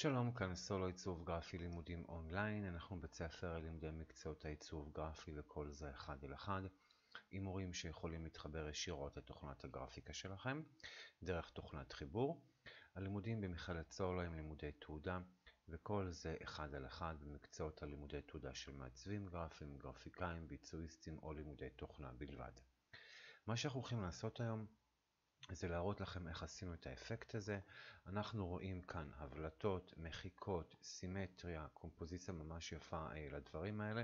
שלום, כאן סולו עיצוב גרפי לימודים אונליין, אנחנו בית ספר לימודי מקצועות העיצוב גרפי וכל זה אחד אל אחד, עם מורים שיכולים להתחבר ישירות לתוכנת הגרפיקה שלכם, דרך תוכנת חיבור. הלימודים במכללת סולו הם לימודי תעודה, וכל זה אחד על אחד במקצועות הלימודי תעודה של מעצבים גרפיים, גרפיקאים, ביצועיסטים או לימודי תוכנה בלבד. מה שאנחנו הולכים לעשות היום זה להראות לכם איך עשינו את האפקט הזה. אנחנו רואים כאן הבלטות, מחיקות, סימטריה, קומפוזיציה ממש יפה אה, לדברים האלה.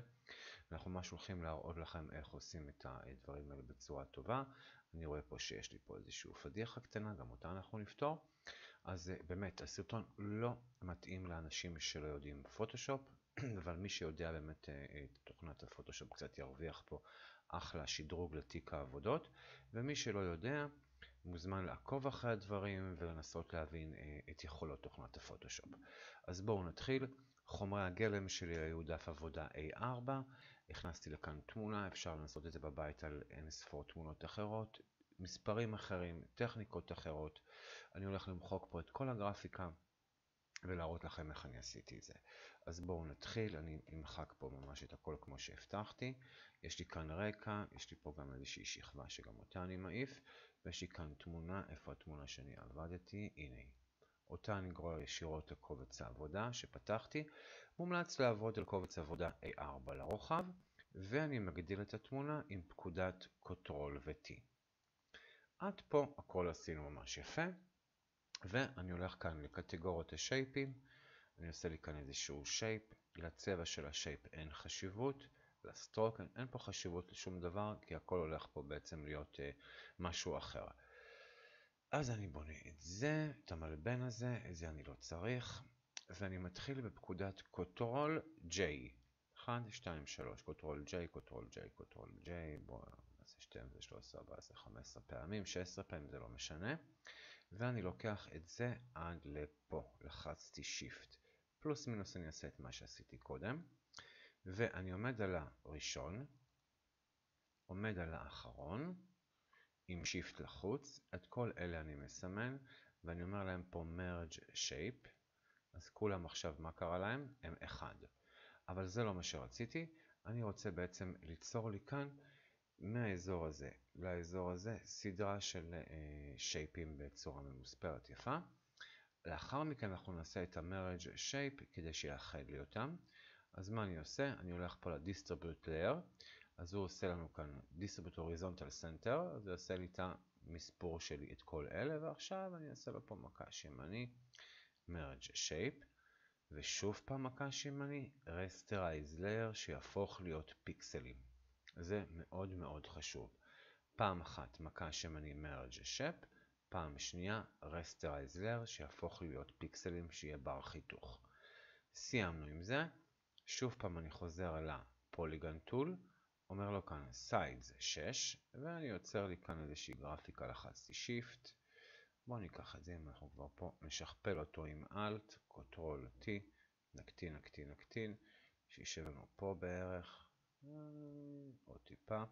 אנחנו ממש הולכים להראות לכם איך עושים את הדברים האלה בצורה טובה. אני רואה פה שיש לי פה איזושהי פדיחה קטנה, גם אותה אנחנו נפתור. אז אה, באמת, הסרטון לא מתאים לאנשים שלא יודעים פוטושופ, אבל מי שיודע באמת אה, את תוכנת הפוטושופ קצת ירוויח פה אחלה שדרוג לתיק העבודות, ומי שלא יודע, מוזמן לעקוב אחרי הדברים ולנסות להבין אה, את יכולות תוכנת הפוטושופ. אז בואו נתחיל. חומרי הגלם שלי היו דף עבודה A4, הכנסתי לכאן תמונה, אפשר לנסות את זה בבית על אין ספור תמונות אחרות, מספרים אחרים, טכניקות אחרות. אני הולך למחוק פה את כל הגרפיקה. ולהראות לכם איך אני עשיתי את זה. אז בואו נתחיל, אני אמחק פה ממש את הכל כמו שהבטחתי. יש לי כאן רקע, יש לי פה גם איזושהי שכבה שגם אותה אני מעיף, ויש לי כאן תמונה, איפה התמונה שאני עבדתי? הנה היא. אותה אני גורר ישירות לקובץ העבודה שפתחתי. מומלץ לעבוד על קובץ עבודה A4 לרוחב, ואני מגדיל את התמונה עם פקודת Ctrl ו-T. עד פה הכל עשינו ממש יפה. ואני הולך כאן לקטגוריות השייפים, אני עושה לי כאן איזשהו shape, לצבע של ה shape אין חשיבות, ל stroke אין פה חשיבות לשום דבר, כי הכל הולך פה בעצם להיות uh, משהו אחר. אז אני בונה את זה, את המלבן הזה, את זה אני לא צריך, ואני מתחיל בפקודת control J. 1, 2, 3, control J, control J, control J, בואו נעשה 12, 13, 14, 15 פעמים, 16 פעמים, זה לא משנה. ואני לוקח את זה עד לפה, לחצתי Shift. פלוס מינוס אני אעשה את מה שעשיתי קודם, ואני עומד על הראשון, עומד על האחרון, עם Shift לחוץ, את כל אלה אני מסמן, ואני אומר להם פה Merge Shape, אז כולם עכשיו, מה קרה להם? הם אחד. אבל זה לא מה שרציתי, אני רוצה בעצם ליצור לי כאן מהאזור הזה לאזור הזה סדרה של שייפים בצורה ממוספרת יפה. לאחר מכן אנחנו נעשה את ה-Merge Shape כדי שיאחד לי אותם. אז מה אני עושה? אני הולך פה ל-Distribute Layer, אז הוא עושה לנו כאן Distribute Horizontal Center, אז הוא יעשה לי את המספור שלי את כל אלה, ועכשיו אני אעשה לו פה מכה שימני, Merge Shape, ושוב פעם מכה שימני, Rasterize Layer שיהפוך להיות פיקסלים. זה מאוד מאוד חשוב. פעם אחת מקש ימני merge shape, פעם שנייה rasterize layer שיהפוך להיות פיקסלים שיהיה בר חיתוך. סיימנו עם זה, שוב פעם אני חוזר ל polygon tool, אומר לו כאן sides 6, ואני יוצר לי כאן איזושהי גרפיקה, לחצתי shift. בואו ניקח את זה, אם אנחנו כבר פה, נשכפל אותו עם alt, control T, נקטין, נקטין, נקטין, שישב לנו פה בערך. עוד טיפה,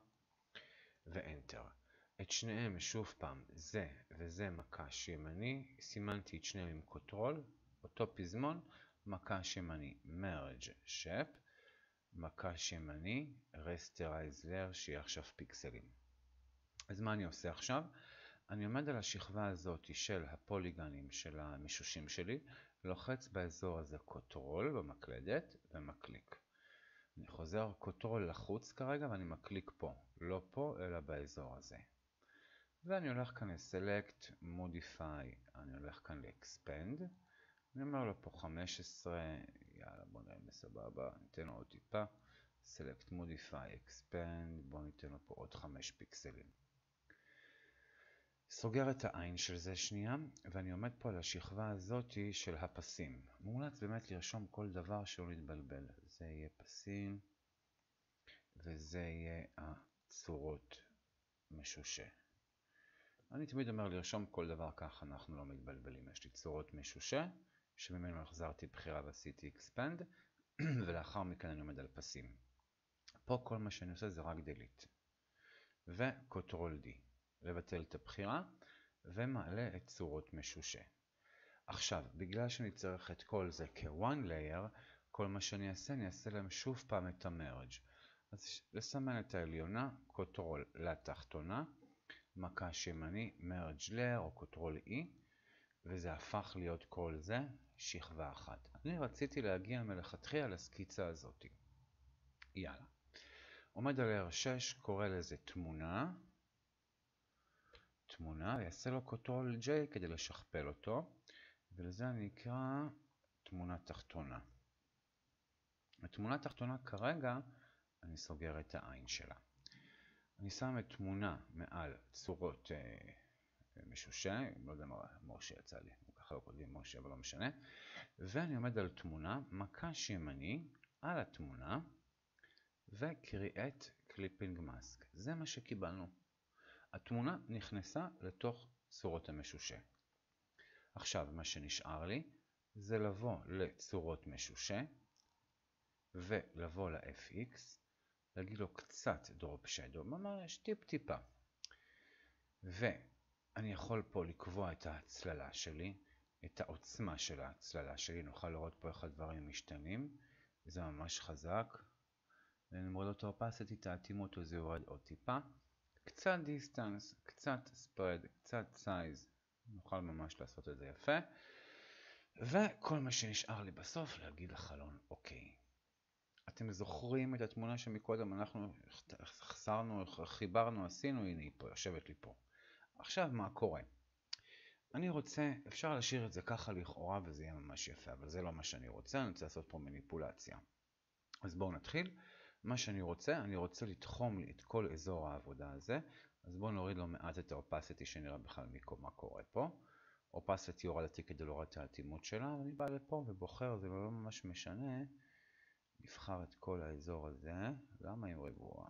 ו enter. את שניהם שוב פעם, זה וזה מקש ימני, סימנתי את שניהם עם control, אותו פזמון, מקש ימני merge shape, מקש ימני rasterize layer שיהיה עכשיו פיקסלים. אז מה אני עושה עכשיו? אני עומד על השכבה הזאת של הפוליגנים של המשושים שלי, לוחץ באזור הזה control במקלדת ומקליק. אני חוזר control לחוץ כרגע ואני מקליק פה, לא פה אלא באזור הזה. ואני הולך כאן ל-Select, Modify, אני הולך כאן ל-Expand, אני אומר לו פה 15, יאללה בוא נראה בסבבה, ניתן לו עוד טיפה, Select, Modify, Expand, בוא ניתן לו פה עוד 5 פיקסלים. סוגר את העין של זה שנייה, ואני עומד פה על השכבה הזאתי של הפסים. מומלץ באמת לרשום כל דבר שלא נתבלבל. זה יהיה פסים, וזה יהיה הצורות משושה. אני תמיד אומר לרשום כל דבר כך, אנחנו לא מתבלבלים. יש לי צורות משושה, שממנו החזרתי בחירה ועשיתי expand, ולאחר מכן אני עומד על פסים. פה כל מה שאני עושה זה רק delete. ו-Ctrl D. לבטל את הבחירה, ומעלה את צורות משושה. עכשיו, בגלל שאני צריך את כל זה כ-one layer, כל מה שאני אעשה, אני אעשה להם שוב פעם את ה-merge. אז לסמן את העליונה, control לתחתונה, מקש ימני, merge layer או control E, וזה הפך להיות כל זה שכבה אחת. אני רציתי להגיע מלכתחילה לסקיצה הזאת. יאללה. עומד על R6, קורא לזה תמונה, תמונה, ויעשה לו קוטרול J כדי לשכפל אותו, ולזה אני אקרא תמונה תחתונה. התמונה התחתונה כרגע, אני סוגר את העין שלה. אני שם את תמונה מעל צורות אה, משושה, לא יודע מה משה יצא לי, ככה כותבים משה אבל לא משנה, ואני עומד על תמונה, מקש ימני על התמונה, ו-create clipping mask. זה מה שקיבלנו. התמונה נכנסה לתוך צורות המשושה. עכשיו מה שנשאר לי זה לבוא לצורות משושה ולבוא ל-fx, להגיד לו קצת drop shadow, ממש טיפ טיפה. ואני יכול פה לקבוע את ההצללה שלי, את העוצמה של ההצללה שלי, נוכל לראות פה איך הדברים משתנים, זה ממש חזק. ונוריד אותו opacity, את האטימות זה יורד עוד טיפה. קצת distance, קצת spread, קצת size, נוכל ממש לעשות את זה יפה. וכל מה שנשאר לי בסוף להגיד לחלון אוקיי. אתם זוכרים את התמונה שמקודם אנחנו חסרנו, חיברנו, עשינו, הנה היא פה, יושבת לי פה. עכשיו מה קורה? אני רוצה, אפשר להשאיר את זה ככה לכאורה וזה יהיה ממש יפה, אבל זה לא מה שאני רוצה, אני רוצה לעשות פה מניפולציה. אז בואו נתחיל. מה שאני רוצה, אני רוצה לתחום לי את כל אזור העבודה הזה, אז בואו נוריד לו מעט את האופסיטי שנראה בכלל מה קורה פה. אופסיטי הורדתי כדי להוריד את האטימות שלה, ואני בא לפה ובוחר, זה לא ממש משנה, נבחר את כל האזור הזה, למה עם רגוע?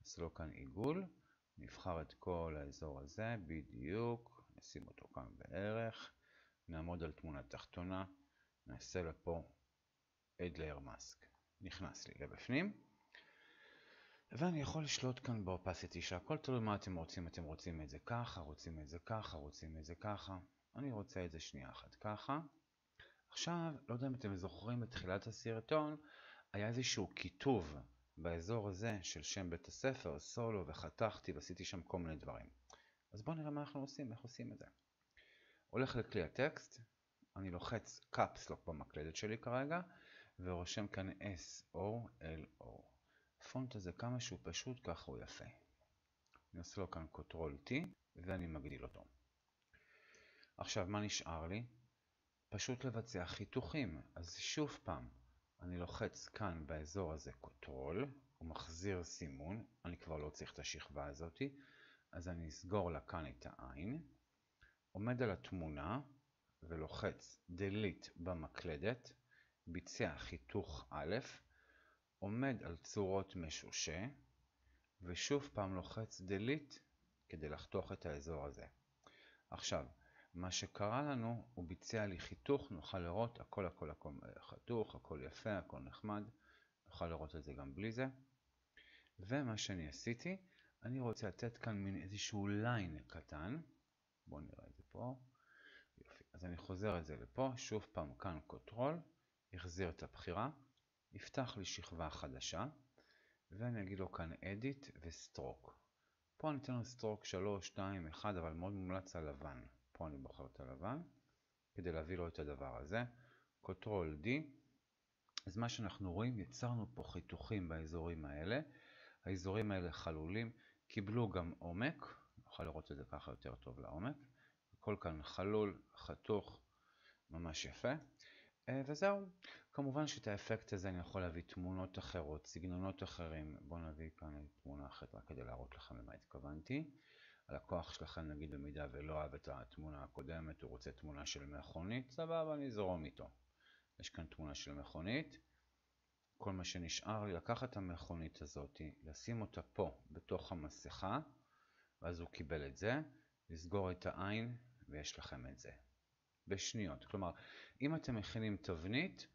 נעשה לו כאן עיגול, נבחר את כל האזור הזה, בדיוק, נשים אותו כאן בערך, נעמוד על תמונה תחתונה, נעשה לפה add layer mask. נכנס לי לבפנים. ואני יכול לשלוט כאן באופסיטי שהכל תלוי מה אתם רוצים. אתם רוצים את זה ככה, רוצים את זה ככה, רוצים את זה ככה. אני רוצה את זה שנייה אחת ככה. עכשיו, לא יודע אם אתם זוכרים בתחילת הסרטון, היה איזשהו כיתוב באזור הזה של שם בית הספר, סולו, וחתכתי ועשיתי שם כל מיני דברים. אז בואו נראה מה אנחנו עושים, איך עושים את זה. הולך לכלי הטקסט, אני לוחץ קאפסלוק במקלדת שלי כרגע, ורושם כאן S-O-L-O. הפונט הזה כמה שהוא פשוט ככה הוא יפה. אני עושה לו כאן Ctrl T ואני מגדיל אותו. עכשיו מה נשאר לי? פשוט לבצע חיתוכים. אז שוב פעם, אני לוחץ כאן באזור הזה Ctrl, הוא מחזיר סימון, אני כבר לא צריך את השכבה הזאתי, אז אני אסגור לה כאן את העין, עומד על התמונה ולוחץ Delete במקלדת, ביצע חיתוך א', עומד על צורות משושה, ושוב פעם לוחץ Delete כדי לחתוך את האזור הזה. עכשיו, מה שקרה לנו, הוא ביצע לי חיתוך, נוכל לראות הכל הכל הכל חתוך, הכל יפה, הכל נחמד, נוכל לראות את זה גם בלי זה. ומה שאני עשיתי, אני רוצה לתת כאן מין איזשהו line קטן, בואו נראה את זה פה, יופי, אז אני חוזר את זה לפה, שוב פעם כאן control, יחזיר את הבחירה, יפתח לי שכבה חדשה, ואני אגיד לו כאן Edit ו-Stroke. פה אני אתן לו Stroke 3, 2, 1, אבל מאוד מומלץ על לבן. פה אני בוחר את הלבן, כדי להביא לו את הדבר הזה. Ctrl D. אז מה שאנחנו רואים, יצרנו פה חיתוכים באזורים האלה. האזורים האלה חלולים, קיבלו גם עומק, נוכל לראות את זה ככה יותר טוב לעומק. הכל כאן חלול, חתוך, ממש יפה. אה, וזהו. כמובן שאת האפקט הזה אני יכול להביא תמונות אחרות, סגנונות אחרים. בואו נביא כאן תמונה אחרת רק כדי להראות לכם למה התכוונתי. הלקוח שלכם נגיד במידה ולא אהב את התמונה הקודמת, הוא רוצה תמונה של מכונית, סבבה, אני אזרום איתו. יש כאן תמונה של מכונית. כל מה שנשאר לי לקחת את המכונית הזאת, לשים אותה פה בתוך המסכה, ואז הוא קיבל את זה, לסגור את העין ויש לכם את זה. בשניות. כלומר, אם אתם מכינים תבנית,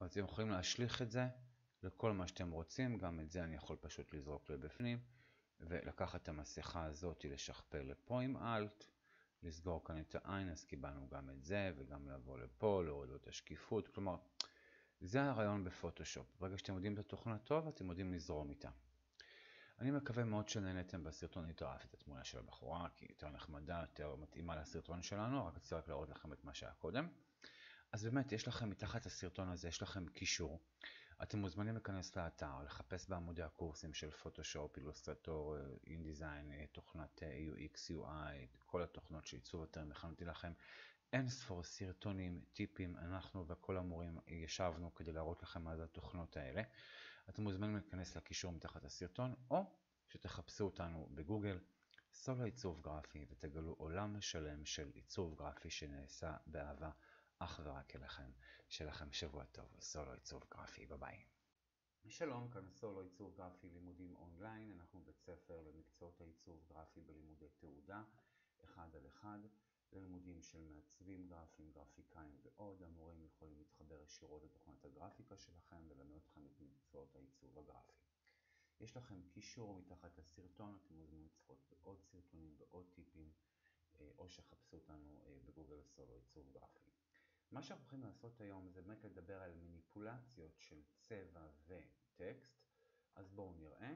אז אתם יכולים להשליך את זה לכל מה שאתם רוצים, גם את זה אני יכול פשוט לזרוק לבפנים, ולקחת את המסכה הזאת לשכפל לפה עם Alt, לסגור כאן את העין, אז קיבלנו גם את זה, וגם לבוא לפה, להוריד את השקיפות, כלומר, זה הרעיון בפוטושופ. ברגע שאתם יודעים את התוכנה טוב, אתם יודעים לזרום איתה. אני מקווה מאוד שנהנתם בסרטון, אני אהבתי את התמונה של הבחורה, כי היא יותר נחמדה, יותר מתאימה לסרטון שלנו, רק רציתי רק להראות לכם את מה שהיה קודם. אז באמת, יש לכם מתחת לסרטון הזה, יש לכם קישור. אתם מוזמנים להיכנס לאתר, לחפש בעמודי הקורסים של פוטושופ, אילוסטרטור, אינדיזיין, תוכנת UX, UI, כל התוכנות של עיצוב יותר מכנתי לכם. אין ספור סרטונים, טיפים, אנחנו וכל המורים ישבנו כדי להראות לכם מה זה התוכנות האלה. אתם מוזמנים להיכנס לקישור מתחת לסרטון, או שתחפשו אותנו בגוגל, סולו עיצוב גרפי, ותגלו עולם שלם של עיצוב גרפי שנעשה באהבה אך ורק אליכם. שיהיה לכם שבוע טוב, סולו עיצוב גרפי, ביי ביי. שלום, כאן סולו עיצוב גרפי לימודים אונליין, אנחנו בית ספר למקצועות העיצוב גרפי בלימודי תעודה, אחד על אחד. ללימודים של מעצבים גרפיים, גרפיקאים ועוד. המורים יכולים להתחבר ישירות לתוכנת הגרפיקה שלכם וללמד אתכם את מקצועות העיצוב הגרפי. יש לכם קישור מתחת לסרטון, אתם מוזמנים לצפות בעוד סרטונים ועוד טיפים, אה, או שחפשו אותנו אה, בגוגל סולו עיצוב גרפי. מה שאנחנו הולכים לעשות היום זה באמת לדבר על מניפולציות של צבע וטקסט, אז בואו נראה.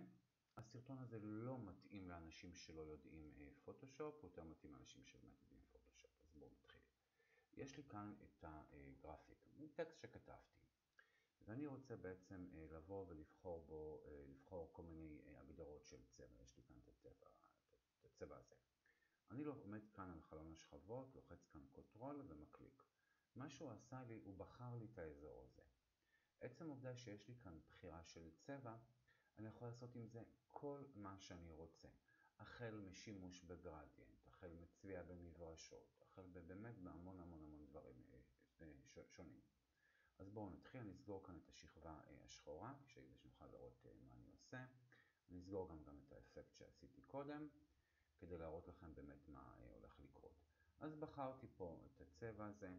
הסרטון הזה לא מתאים לאנשים שלא יודעים פוטושופ, הוא יותר מתאים לאנשים שבאמת יודעים פוטושופ, אז בואו נתחיל. יש לי כאן את הגרפיק, טקסט שכתבתי, ואני רוצה בעצם לבוא ולבחור בו, לבחור כל מיני הגדרות של צבע, יש לי כאן את הצבע, את הצבע הזה. אני עומד כאן על חלון השכבות, לוחץ כאן קוטרול ומקליק. מה שהוא עשה לי, הוא בחר לי את האזור הזה. עצם העובדה שיש לי כאן בחירה של צבע, אני יכול לעשות עם זה כל מה שאני רוצה. החל משימוש בגרדיאנט, החל מצביע במברשות, החל באמת בהמון המון המון דברים אה, אה, שונים. אז בואו נתחיל, אני אסגור כאן את השכבה אה, השחורה, כדי שנוכל לראות מה אני עושה. אני אסגור גם, גם את האפקט שעשיתי קודם, כדי להראות לכם באמת מה הולך לקרות. אז בחרתי פה את הצבע הזה,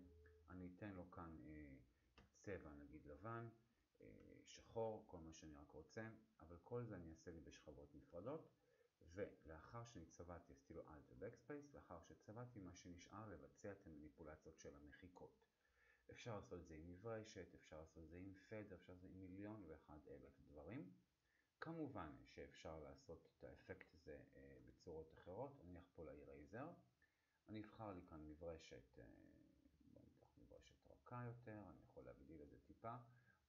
אני אתן לו כאן צבע נגיד לבן, שחור, כל מה שאני רק רוצה, אבל כל זה אני אעשה לי בשכבות נפרדות, ולאחר שאני צבעתי עשיתי לו Alt ו-Backspace, לאחר שצבעתי מה שנשאר לבצע את המניפולציות של המחיקות. אפשר לעשות את זה עם מברשת, אפשר לעשות את זה עם פדר, אפשר לעשות את זה עם מיליון ואחד אלף דברים. כמובן שאפשר לעשות את האפקט הזה אה, בצורות אחרות, אלך פה לאירייזר, אני אבחר לי כאן מברשת, אה, בואו ניקח מברשת רכה יותר, אני יכול להגדיל את זה טיפה.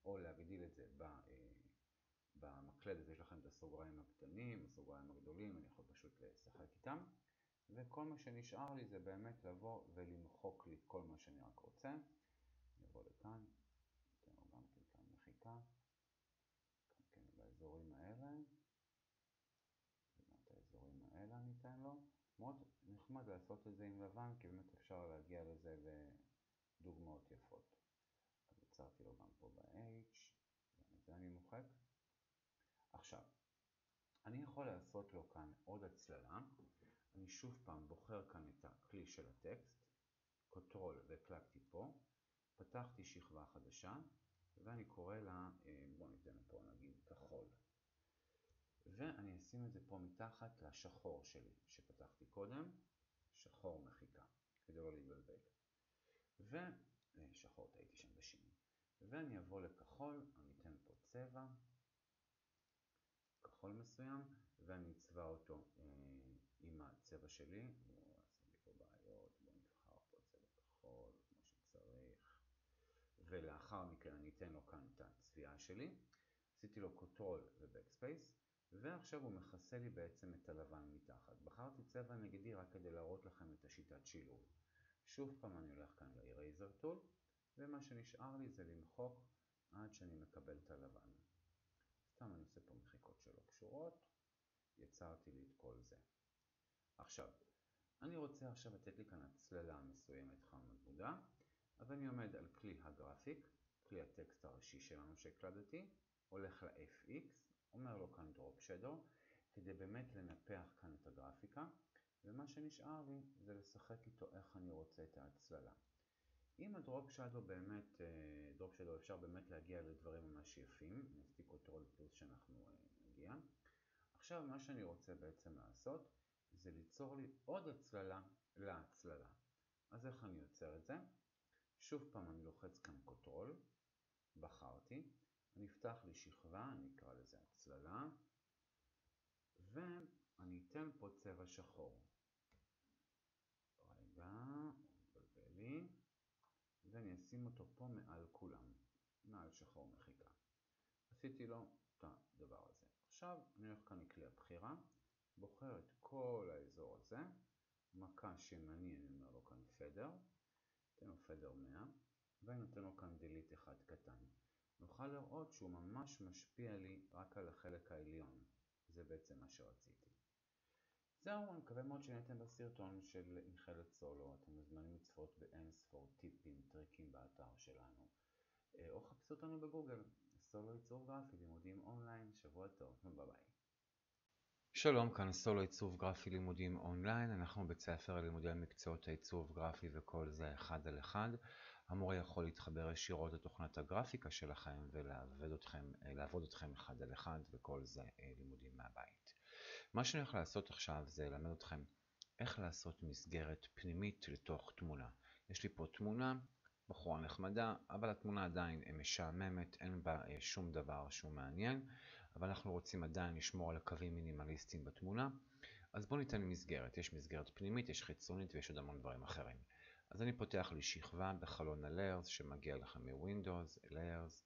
או להגדיל את זה אה, במקלדת, יש לכם את הסוגריים הקטנים, הסוגריים הגדולים, אני יכול פשוט לשחק איתם. וכל מה שנשאר לי זה באמת לבוא ולמחוק לי את כל מה שאני רק רוצה. אני אבוא לכאן, ניתן לו גם כן כאן מחיקה, כאן כן באזורים האלה, וגם את האזורים האלה אני אתן לו. מאוד נחמד לעשות את זה עם לבן, כי באמת אפשר להגיע לזה לדוגמאות יפות. עצרתי לו גם פה ב-H, גם את זה אני מוחק. עכשיו, אני יכול לעשות לו כאן עוד הצללה. אני שוב פעם בוחר כאן את הכלי של הטקסט, קוטרול והקלקתי פה, פתחתי שכבה חדשה, ואני קורא לה, אה, בואו ניתן פה נגיד כחול. ואני אשים את זה פה מתחת לשחור שלי שפתחתי קודם, שחור מחיקה, כדי לא להתבלבל. ושחור טעיתי שם בשינוי. ואני אבוא לכחול, אני אתן פה צבע, כחול מסוים, ואני אצבע אותו אה, עם הצבע שלי. בואו נעשה לי פה בעיות, בואו נבחר פה צבע כחול כמו שצריך. ולאחר מכן אני אתן לו כאן את הצביעה שלי. עשיתי לו control ו backspace, ועכשיו הוא מכסה לי בעצם את הלבן מתחת. בחרתי צבע נגדי רק כדי להראות לכם את השיטת שילוב. שוב פעם אני הולך כאן ל-Eraser Tool. ומה שנשאר לי זה למחוק עד שאני מקבל את הלבן. סתם אני עושה פה מחיקות שלא קשורות, יצרתי לי את כל זה. עכשיו, אני רוצה עכשיו לתת לי כאן הצללה מסוימת חמודה, אז אני עומד על כלי הגרפיק, כלי הטקסט הראשי שלנו שהקלדתי, הולך ל-FX, אומר לו כאן Drop Shadow, כדי באמת לנפח כאן את הגרפיקה, ומה שנשאר לי זה לשחק איתו איך אני רוצה את ההצללה. עם הדרופ שדו באמת, drop אה, shadow אפשר באמת להגיע לדברים ממש יפים, נסתי קוטרול פלוס שאנחנו אה, נגיע. עכשיו מה שאני רוצה בעצם לעשות זה ליצור לי עוד הצללה להצללה. אז איך אני יוצר את זה? שוב פעם אני לוחץ כאן control, בחרתי, אני אפתח לי שכבה, אני אקרא לזה הצללה, ואני אתן פה צבע שחור. רגע, מבלבל לי, ואני אשים אותו פה מעל כולם, מעל שחור מחיקה. עשיתי לו את הדבר הזה. עכשיו אני הולך כאן לכלי הבחירה, בוחר את כל האזור הזה, מכה שמני, אני אומר לו כאן פדר, נותן לו פדר 100, ואני נותן לו כאן דליט אחד קטן. נוכל לראות שהוא ממש משפיע לי רק על החלק העליון. זה בעצם מה שרציתי. זהו, אני מקווה מאוד שנהניתם בסרטון של מכללת סולו. אתם מוזמנים לצפות באין ספור טיפים, טריקים באתר שלנו. אה, או חפשו אותנו בגוגל, סולו עיצוב גרפי, לימודים אונליין, שבוע טוב, ביי ביי. שלום, כאן סולו עיצוב גרפי לימודים אונליין, אנחנו בית ספר ללימודי מקצועות העיצוב גרפי וכל זה אחד על אחד. המורה יכול להתחבר ישירות לתוכנת הגרפיקה שלכם ולעבוד אתכם, לעבוד אתכם אחד על אחד וכל זה אה, לימודים מהבית. מה שאני הולך לעשות עכשיו זה ללמד אתכם איך לעשות מסגרת פנימית לתוך תמונה. יש לי פה תמונה, בחורה נחמדה, אבל התמונה עדיין משעממת, אין בה אה, שום דבר שהוא מעניין, אבל אנחנו רוצים עדיין לשמור על הקווים מינימליסטיים בתמונה, אז בואו ניתן מסגרת. יש מסגרת פנימית, יש חיצונית ויש עוד המון דברים אחרים. אז אני פותח לי שכבה בחלון ה-Layers שמגיע לכם מ-Windows, Layers.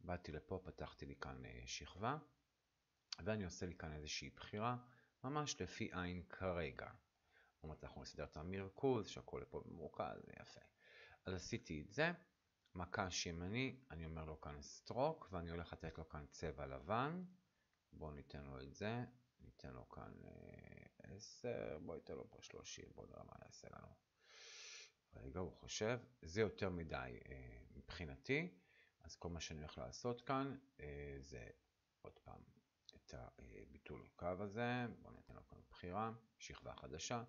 באתי לפה, פתחתי לי כאן אה, שכבה, ואני עושה לי כאן איזושהי בחירה, ממש לפי עין כרגע. זאת אומרת, אנחנו נסדר את המרכוז, שהכל פה מורכז, זה יפה. אז עשיתי את זה, מקש ימני, אני אומר לו כאן סטרוק, ואני הולך לתת לו כאן צבע לבן. בואו ניתן לו את זה, ניתן לו כאן 10, אה, בואו ניתן לו פה 30, בואו נראה מה יעשה לנו. רגע, הוא חושב, זה יותר מדי אה, מבחינתי, אז כל מה שאני הולך לעשות כאן אה, זה עוד פעם את הביטול קו הזה, בואו ניתן לו כאן בחירה, שכבה חדשה,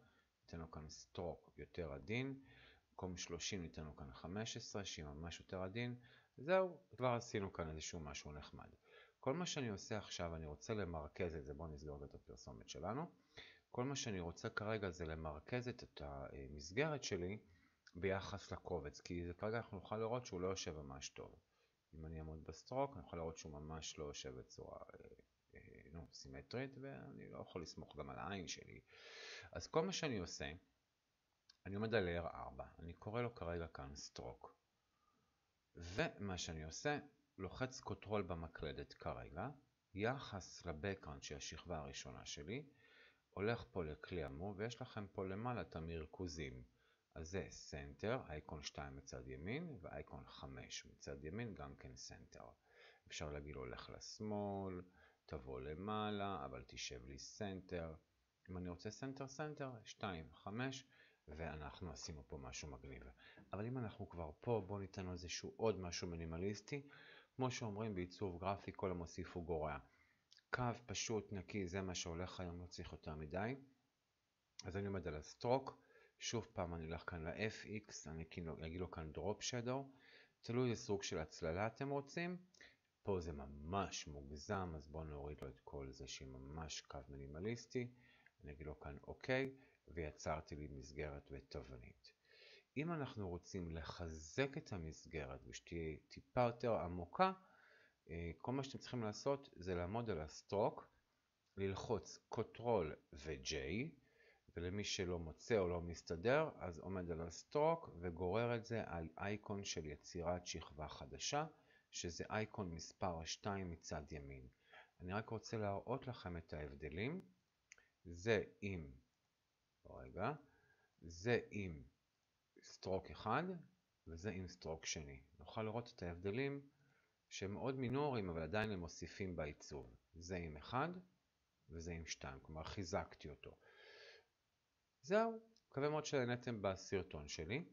ניתן לו כאן סטרוק יותר עדין, במקום 30 ניתן לו כאן 15, שהיא ממש יותר עדין, זהו, כבר עשינו כאן איזשהו משהו נחמד. כל מה שאני עושה עכשיו, אני רוצה למרכז את זה, בואו נסגור את הפרסומת שלנו. כל מה שאני רוצה כרגע זה למרכז את המסגרת שלי ביחס לקובץ, כי כרגע אנחנו נוכל לראות שהוא לא יושב ממש טוב. אם אני אעמוד ב stroke, אני יכול לראות שהוא ממש לא יושב בצורה אה, אה, נו, סימטרית, ואני לא יכול לסמוך גם על העין שלי. אז כל מה שאני עושה, אני עומד על layer 4, אני קורא לו כרגע כאן stroke. ומה שאני עושה, לוחץ control במקלדת כרגע, יחס ל background של השכבה הראשונה שלי, הולך פה לכלי ה move, ויש לכם פה למעלה את המרכוזים. אז זה center, אייקון 2 מצד ימין, ואייקון 5 מצד ימין, גם כן center. אפשר להגיד הולך לשמאל, תבוא למעלה, אבל תשב לי center. אם אני רוצה center center, 2, 5, ואנחנו עשינו פה משהו מגניב. אבל אם אנחנו כבר פה, בואו ניתן לו איזשהו עוד משהו מינימליסטי. כמו שאומרים בעיצוב גרפי, כל המוסיף הוא גורע. קו פשוט, נקי, זה מה שהולך היום, לא צריך יותר מדי. אז אני עומד על הסטרוק. שוב פעם אני הולך כאן ל-FX, אני אגיד לו כאן Drop Shadow. תלוי איזה סוג של הצללה אתם רוצים. פה זה ממש מוגזם, אז בואו נוריד לו את כל זה שהיא ממש קו מינימליסטי. אני אגיד לו כאן אוקיי, ויצרתי לי מסגרת ותבנית. אם אנחנו רוצים לחזק את המסגרת ושתהיה טיפה יותר עמוקה, אה, כל מה שאתם צריכים לעשות זה לעמוד על ה stroke, ללחוץ control ו-J, ולמי שלא מוצא או לא מסתדר, אז עומד על ה stroke וגורר את זה על אייקון של יצירת שכבה חדשה, שזה אייקון מספר 2 מצד ימין. אני רק רוצה להראות לכם את ההבדלים. זה עם, רגע, זה עם stroke אחד וזה עם stroke שני. נוכל לראות את ההבדלים שהם מאוד מינוריים אבל עדיין הם מוסיפים בעיצוב. זה עם אחד וזה עם שתיים, כלומר חיזקתי אותו. זהו, מקווה מאוד שנהנתם בסרטון שלי.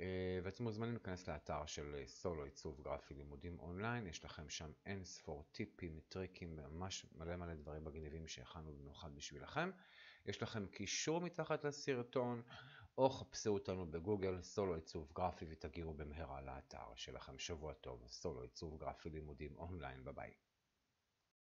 אה, ואתם מוזמנים להיכנס לאתר של סולו עיצוב גרפי לימודים אונליין, יש לכם שם אין ספור טיפים, טריקים, ממש מלא מלא דברים מגניבים שהכנו במיוחד בשבילכם. יש לכם קישור מתחת לסרטון, או חפשו אותנו בגוגל סולו עיצוב גרפי ותגיעו במהרה לאתר שלכם. שבוע טוב, סולו עיצוב גרפי לימודים אונליין, ביי ביי.